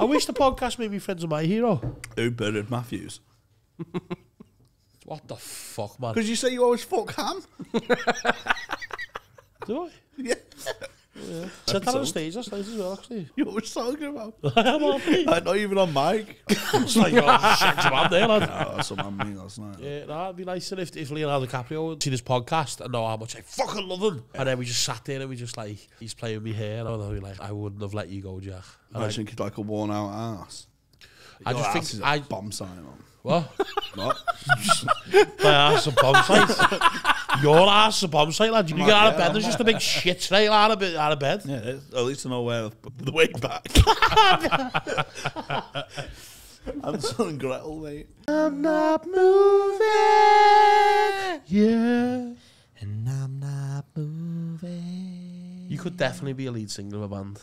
I wish the podcast made me friends with my hero. Who buried Matthews? What the fuck, man? Because you say you always fuck ham. Do I? Yeah. Said that on stage last night as well, actually. You always talking about. I am on. Like, uh, not even on mic. It's like, oh, shit, you man there, lad. oh, that's what I mean last night. Yeah, nah, it'd be nice if, if Leonardo DiCaprio would see this podcast and know how much I fucking love him. And then we just sat there and we just like, he's playing me here. And I was like, I wouldn't have let you go, Jack. And I I, think he's like a worn out ass. I just Your think ass is a I- bomb sign on. what? What? My ass a bomb site. Your ass a bomb site, lad. You can get out of bed. There's just a big shit trail out of, bed- out of bed. yeah, it's- at least to know where the, the way back. I'm son Gretel, mate. I'm not moving. Yeah. And I'm not moving. You could definitely be a lead singer of a band.